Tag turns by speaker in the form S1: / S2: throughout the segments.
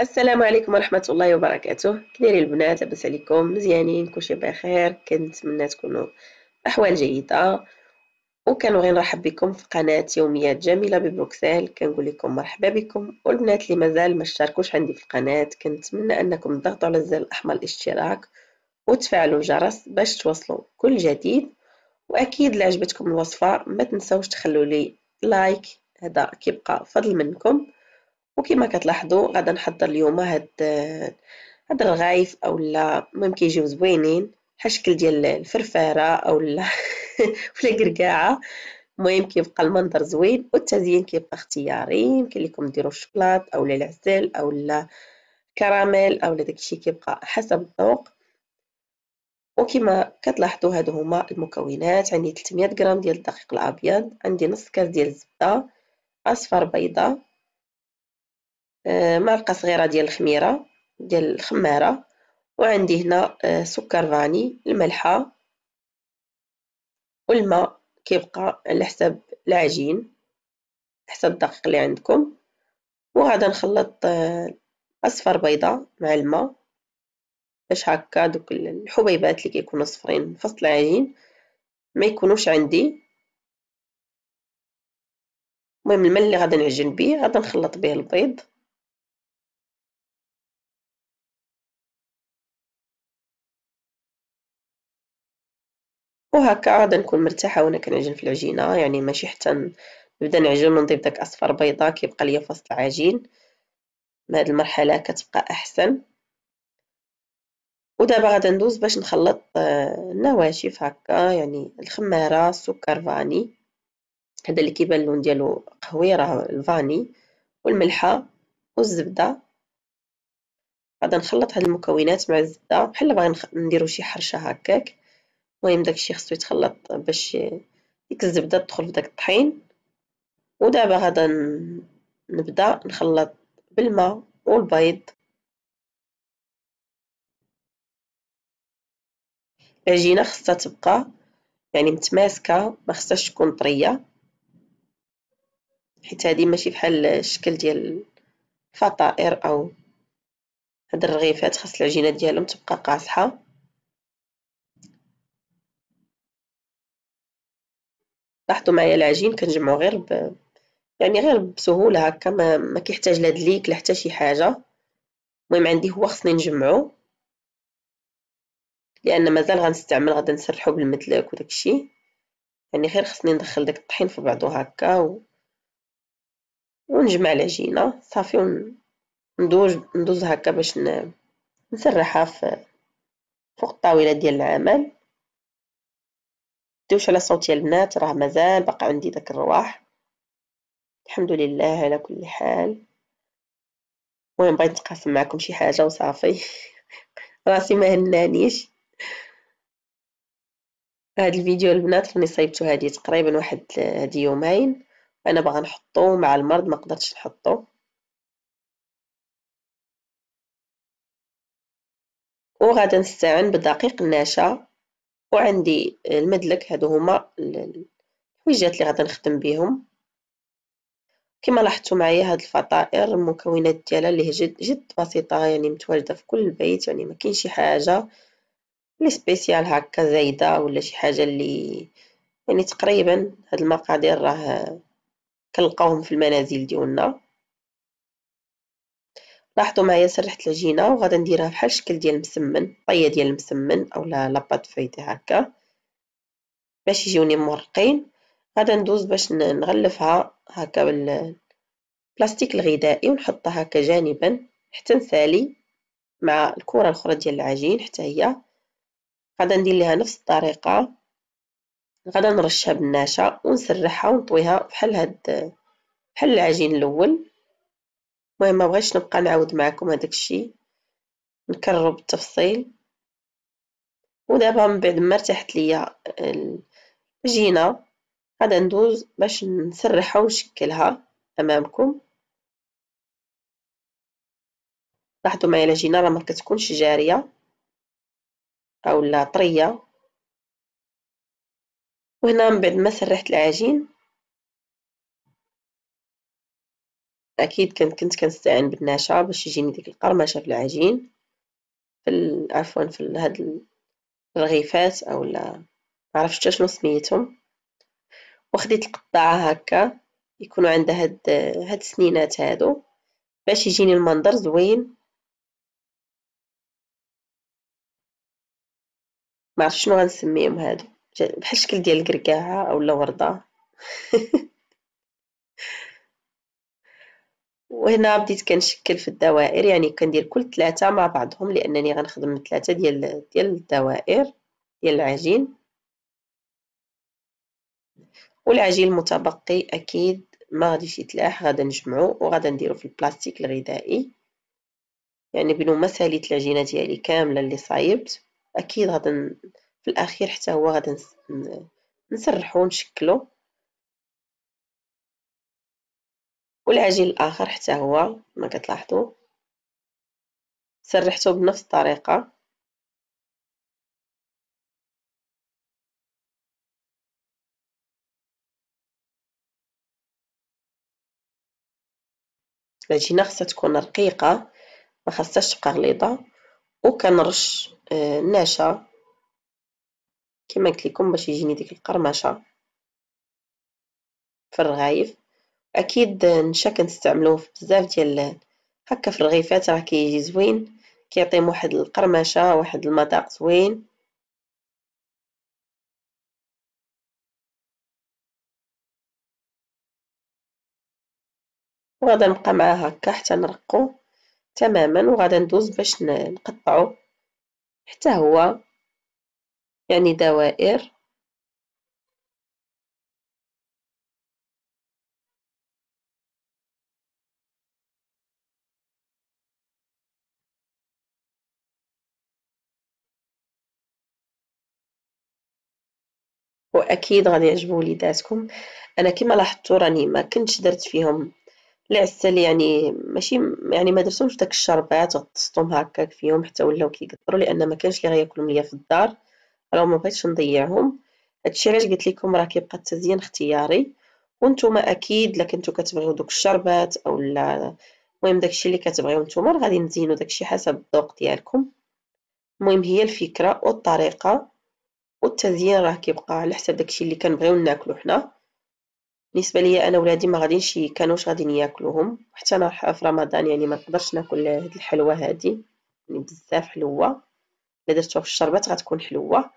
S1: السلام عليكم ورحمة الله وبركاته. كدايرين البنات لاباس عليكم مزيانين كلشي بخير. كنتمنى تكونوا أحوال جيدة. وكنبغي نرحب بكم في قناة يوميات جميلة ببروكسل. كنقول لكم مرحبا بكم. والبنات اللي مازال ما اشتركوش عندي في القناة كنتمنى أنكم تضغطوا على الزر الأحمر الاشتراك وتفعلوا الجرس باش توصلوا كل جديد. وأكيد اللي عجبتكم الوصفة ما تنسوش تخلوا لي like هذا كيبقى فضل منكم. وكما كتلاحظوا غادا نحضر اليوم هاد هاد الرغايف اولا المهم كيجيو زوينين هالشكل ديال الفرفارة اولا ولا قرقاعة. المهم كيبقى المنظر زوين والتزيين كيبقى اختياري. يمكن لكم ديروا الشوكولات اولا العسل اولا كراميل اولا داكشي كيبقى حسب الذوق. وكما كتلاحظوا هادو هما المكونات. عندي 300 غرام ديال الدقيق الأبيض عندي نص كاس ديال الزبدة اصفر بيضة آه، معلقة صغيرة ديال الخميرة ديال الخمارة وعندي هنا آه، سكر فاني الملحة والماء كيبقى على حساب العجين حسب الدقيق اللي عندكم. وغادا نخلط آه، أصفر بيضة مع الماء باش هكا دوك الحبيبات اللي كيكونوا صفرين وسط العجين ما يكونوش عندي. المهم الماء اللي غادا نعجن به غادا نخلط به البيض. وهكا غادا نكون مرتاحة وأنا كنعجن في العجينة يعني ماشي حتى نبدأ نعجن ونضيف داك أصفر بيضة كيبقى ليا في وسط العجين بهاد المرحلة كتبقى أحسن. ودابا غادا ندوز باش نخلط آه، النواشف هكا يعني الخمارة السكر فاني. هذا اللي كيبان اللون ديالو قهوي راه الفاني. والملحة والزبدة. غادا نخلط هاد المكونات مع الزبدة. بحال باغي نديرو شي حرشة هكاك. المهم داكشي خصو يتخلط باش ديك الزبدة تدخل في داك الطحين ودابا غادا نبدا نخلط بالماء والبيض. العجينة خصها تبقى يعني متماسكة ما خصهاش تكون طرية حيت هادي ماشي بحال الشكل ديال الفطائر أو هاد الرغيفات خاص العجينة ديالهم تبقى قاصحة. لاحظوا معايا العجين كنجمعو غير ب يعني غير بسهولة هكا ما, ما كيحتاج لا دليك لا حتى شي حاجة. المهم عندي هو خصني نجمعو لأن مازال غنستعمل غادي نسرحو بالمدلك وداكشي يعني غير خصني ندخل داك الطحين في بعضو هكا و... ونجمع العجينة. صافي وندوز ندوز هكا باش ن... نسرحها في فوق الطاولة ديال العمل. تديوش على صوتي البنات راه مازال بقى عندي داك الرواح. الحمد لله على كل حال. المهم بغيت نتقاسم معكم شي حاجة وصافي. راسي ما هنانيش. هاد الفيديو البنات راني صايبتو هادي تقريبا واحد هادي يومين. أنا باغا نحطو مع المرض ما قدرتش نحطو. وغادا نستعن بدقيق النشا. وعندي المدلك هادو هما الحويجات اللي غادا نخدم بهم كما لاحظتوا معايا هاد الفطائر المكونات ديالها اللي جد جد بسيطة يعني متواجدة في كل البيت يعني ما كاين شي حاجة. لي سبيسيال هكا زايدة ولا شي حاجة اللي يعني تقريبا هاد المقادير راه كنلقاوهم في المنازل ديالنا. لاحظوا معايا سرحت العجينه وغادا نديرها بحال الشكل ديال المسمن طيه ديال المسمن اولا لاباط فايتي هكا باش يجيوني مورقين. غادا ندوز باش نغلفها هكا بالبلاستيك الغذائي ونحطها هكا جانبا حتى نسالي مع الكرة الأخرى ديال العجين حتى هي. غادا ندير ليها نفس الطريقة. غادا نرشها بالنشا ونسرحها ونطويها بحال هاد بحال العجين الأول. المهم ما بغيتش نبقى نعاود معكم هذاك الشيء. نكرر بالتفصيل. ودابا من بعد ما ارتاحت ليا العجينه غادا ندوز باش نسرحها ونشكلها أمامكم. لاحظوا معايا العجينه راه ما كتكونش جارية. اولا طرية. وهنا من بعد ما سرحت العجين أكيد كنت كنت كنستعين بالنشا باش يجيني ديك القرمشة في العجين في عفوا في هاد الرغيفات أو لا معرفتش حتى شنو سميتهم. وخديت القطاعة هكا يكونوا عندها هاد هاد السنينات هادو باش يجيني المنظر زوين. معرفت شنو غنسميهم هادو بحال الشكل ديال الكركاعه اولا وردة. وهنا بديت كنشكل في الدوائر يعني كندير كل ثلاثة مع بعضهم لأنني غنخدم ثلاثة ديال ديال الدوائر ديال العجين. والعجين المتبقي أكيد ما غاديش يتلاح غادا نجمعو وغادا نديرو في البلاستيك الغذائي. يعني بنو ساليت العجينة ديالي كاملة اللي صايبت أكيد غادا في الأخير حتى هو غادا نسرحو ونشكلو. والعجين الآخر حتى هو كما كتلاحظوا سرحته بنفس الطريقة. العجينة خاصها تكون رقيقة ما خاصهاش تبقى غليظة. وكنرش النشا آه، كما قلت لكم باش يجيني ديك القرمشة في الرغايف. أكيد النشا كنستعملوه في بزاف ديال هكا في الرغيفات راه كيجي زوين كيعطيهم واحد القرمشة واحد المذاق زوين. وغادا نبقى معاه هكا حتى نرقو تماما وغادا ندوز باش نقطعو حتى هو يعني دوائر. وأكيد غادي يعجبوا وليداتكم. أنا كما لاحظتوا راني ما كنتش درت فيهم. العسل يعني ماشي يعني ما درتهمش داك الشربات غطستهم هكاك فيهم حتى ولاو كيقطروا لأن ما كانش اللي غياكلهم ليا في الدار. راه ما بغيتش نضيعهم. هادشي علاش قلت لكم راه كيبقى التزيين اختياري. وأنتم أكيد إلا كنتو كتبغيو دوك الشربات اولا المهم داكشي اللي كتبغيو نتوما غادي نزينو داكشي حسب الذوق ديالكم. المهم هي الفكرة والطريقة. والتزيين راه كيبقى على حسب داكشي اللي كنبغيو ناكلو حنا. بالنسبة ليا أنا ولادي ما غاديش كانوش غاديين ياكلوهم. حتى أنا في رمضان يعني ما نقدرش ناكل هاد الحلوى هادي. يعني بزاف حلوة. إلا درتوها في الشربات غتكون حلوة.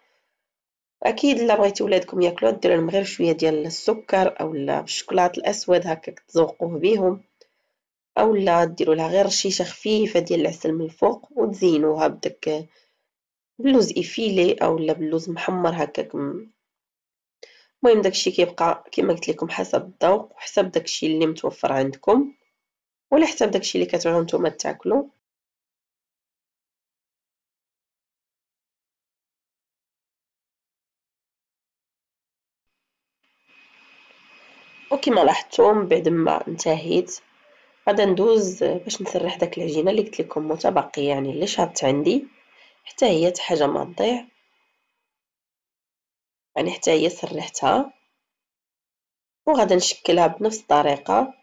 S1: أكيد إلا بغيتي ولادكم ياكلوها ديروا لهم غير شوية ديال السكر اولا بالشوكولاط الأسود هكاك تزوقوه بيهم. اولا ديروا لها غير رشيشه خفيفه ديال العسل من الفوق وتزينوها بداك باللوز إفيلي أولا باللوز محمر هكاك. المهم داكشي كيبقى كما قلت لكم حسب الذوق وحسب داكشي اللي متوفر عندكم ولا حسب داكشي اللي كتبغيو نتوما تاكلوا. وكما لاحظتوا من بعد ما انتهيت غادا ندوز باش نسرح داك العجينة اللي قلت لكم متبقي يعني اللي شابت عندي. حتى هي حاجة ما تضيع يعني حتى هي سرحتها وغادا نشكلها بنفس الطريقة.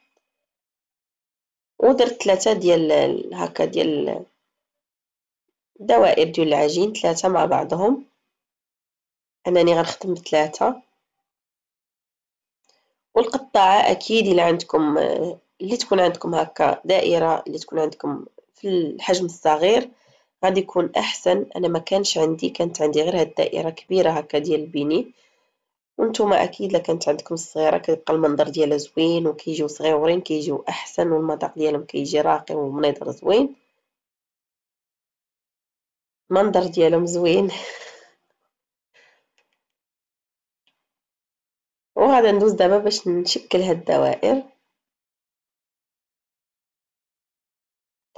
S1: ودرت ثلاثة ديال هكا ديال دوائر ديال العجين ثلاثة مع بعضهم. أنني غنخدم بثلاثة والقطاعة أكيد إلا عندكم اللي تكون عندكم هكا دائرة اللي تكون عندكم في الحجم الصغير. غادي يكون أحسن. أنا ما كانش عندي كانت عندي غير هاد الدائرة كبيرة هكا ديال البيني. وأنتم أكيد إلا كانت عندكم الصغيره كيبقى المنظر ديالها زوين وكيجيو صغيورين كيجيو أحسن والمذاق ديالهم كيجي راقي ومنظر زوين. المنظر ديالهم زوين. وغادا ندوز دابا باش نشكل هاد الدوائر.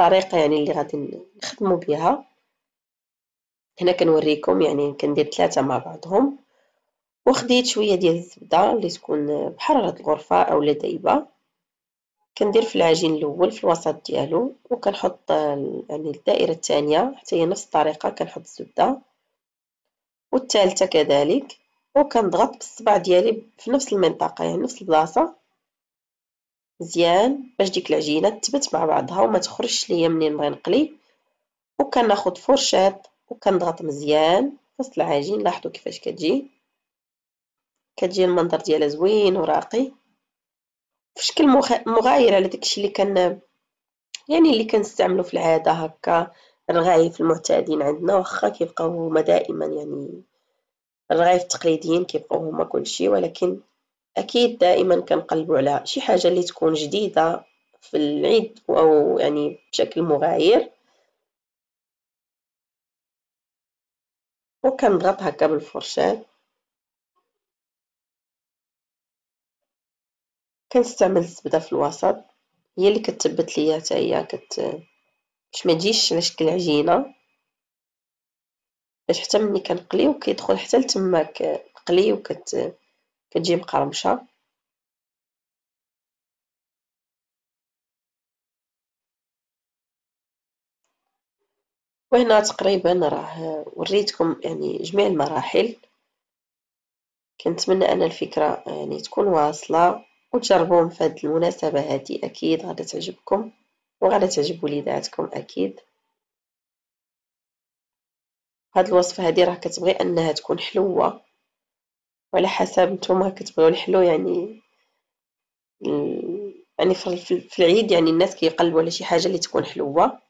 S1: الطريقة يعني اللي غادي نخدمو بها هنا كنوريكم يعني كندير ثلاثة مع بعضهم. وخديت شوية ديال الزبدة اللي تكون بحراره الغرفة اولا دايبة. كندير في العجين الأول في الوسط ديالو وكنحط يعني الدائرة الثانية حتى هي نفس الطريقة كنحط الزبدة. والثالثة كذلك وكنضغط بالصبع ديالي في نفس المنطقة يعني نفس البلاصة. مزيان باش ديك العجينة تثبت مع بعضها وما تخرجش ليا منين نبغي نقلي. وكناخد فرشاط وكنضغط مزيان وسط العجين لاحظوا كيفاش كتجي. كتجي المنظر ديالها زوين وراقي. في شكل مغاير على داكشي اللي كان يعني اللي كنستعملو في العادة هكا. الرغايف المعتادين عندنا واخا كيبقاو هما دائما يعني الرغايف التقليديين كيبقاو هما كلشي ولكن أكيد دائما كنقلبوا على شي حاجة اللي تكون جديدة في العيد أو يعني بشكل مغاير. وكنضغط هكا بالفرشاة. كنستعمل الزبدة في الوسط. هي اللي كتثبت ليا حتى هي كت باش ما تجيش على شكل عجينة. باش حتى ملي كنقلي وكيدخل حتى لتماك قلي وكت كتجي مقرمشة وهنا تقريبا راه وريتكم يعني جميع المراحل. كنتمنى أن الفكرة يعني تكون واصلة وتجربوهم في هذه المناسبة. هذه أكيد غادا تعجبكم وغادا تعجب وليداتكم أكيد. هاد الوصفة هذه راه كتبغي أنها تكون حلوة. وعلى حسب نتوما كتبغيو الحلو يعني يعني في العيد يعني الناس كيقلبوا على شي حاجة اللي تكون حلوة.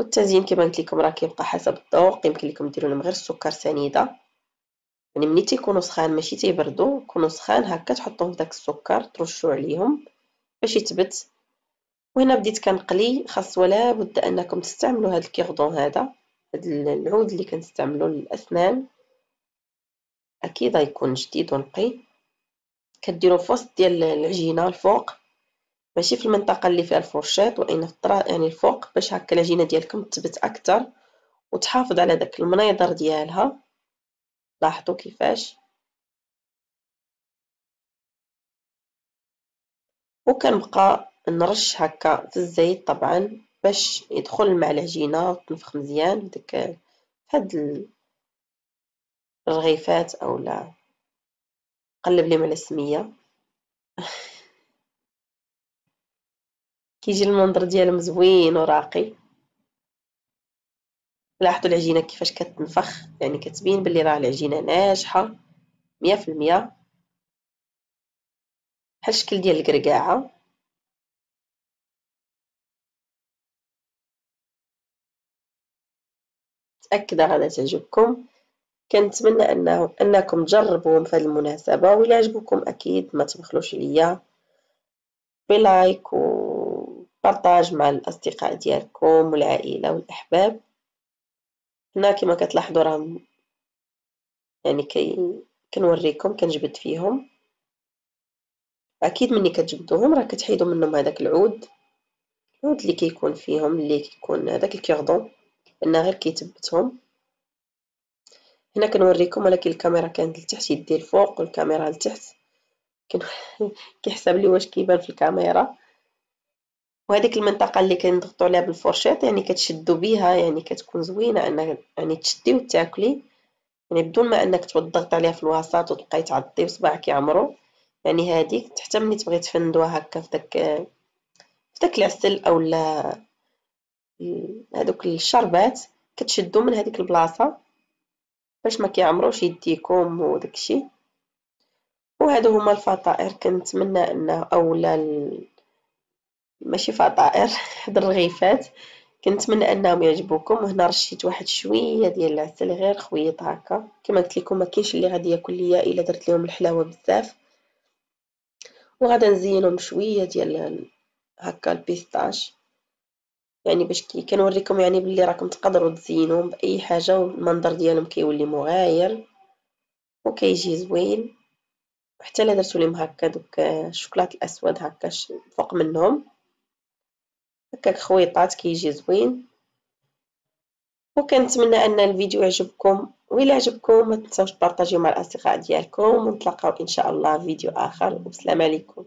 S1: والتزيين كما قلت لكم راه كيبقى حسب الذوق يمكن لكم ديروا لهم غير السكر سنيدة. يعني ملي تيكونوا سخان ماشي تيبردوا يكونوا سخان هكا تحطوهم داك السكر ترشوا عليهم باش يتبت. وهنا بديت كنقلي خاص ولا بد أنكم تستعملوا هذا الكيغدون هذا هذا العود اللي كنستعملو للأسنان. أكيد غيكون جديد ونقي. كديروا في وسط ديال العجينة الفوق ماشي في المنطقة اللي فيها الفرشاط وإن في الطرا يعني الفوق باش هكا العجينة ديالكم تثبت أكثر وتحافظ على داك المنيضر ديالها. لاحظوا كيفاش. وكنبقى نرش هكا في الزيت طبعا باش يدخل مع العجينة وتنفخ مزيان ديك هاد الرغيفات اولا قلب لي على السمية. كيجي المنظر ديالهم زوين وراقي. لاحظوا العجينة كيفاش كتنفخ. يعني كتبين بلي راه العجينة ناجحة. مية في المية. بحال الشكل ديال الكركاعه متأكدة غادا تعجبكم. كنتمنى انه أنكم تجربوهم في المناسبة وإلا عجبكم أكيد. ما تبخلوش عليا. بلايك و بارطاج مع الأصدقاء ديالكم والعائلة والأحباب. هنا كما كتلاحظوا راهم يعني كي كنوريكم كنجبد فيهم. أكيد ملي كتجبدوهم راه كتحيدوا منهم هذاك العود. العود اللي كيكون فيهم اللي كيكون هذاك الكيغدون لأن غير كيثبتهم هنا كنوريكم ولكن الكاميرا كانت لتحت يدي الفوق والكاميرا لتحت. كيحسب لي واش كيبان في الكاميرا. وهذيك المنطقة اللي كنضغطوا عليها بالفرشاط يعني كتشدوا بها يعني كتكون زوينة انك يعني تشدي وتاكلي. يعني بدون ما أنك تضغط عليها في الوسط وتبقاي تعضي وصباعك يعمرو يعني هذيك حتى ملي تبغي تفندوها هكا في داك في داك العسل اولا هذوك الشربات كتشدوا من هذيك البلاصة. باش ما كيعمروش يديكم وداكشي. وهادو هما الفطائر كنتمنى انه أولا ماشي فطائر هاد الرغيفات. كنتمنى أنهم يعجبوكم. وهنا رشيت واحد شوية ديال العسل غير خويط هكا. كما قلت لكم ما كاينش اللي غادي ياكل ليا إلا درت لهم الحلاوة بزاف. وغادا نزينهم شوية ديال هكا ال pistache. يعني باش كي كنوريكم يعني بلي راكم تقدروا تزينوهم بأي حاجة والمنظر ديالهم كيولي مغاير وكيجي زوين. حتى الا درتو لهم هكا دوك الشوكولات الأسود هكا فوق منهم. هكاك خويطات كيجي زوين. وكنتمنى أن الفيديو يعجبكم. وإلا عجبكم ما تنساوش تبارطاجيو مع الأصدقاء ديالكم ونتلاقاو إن شاء الله في فيديو آخر. والسلام عليكم.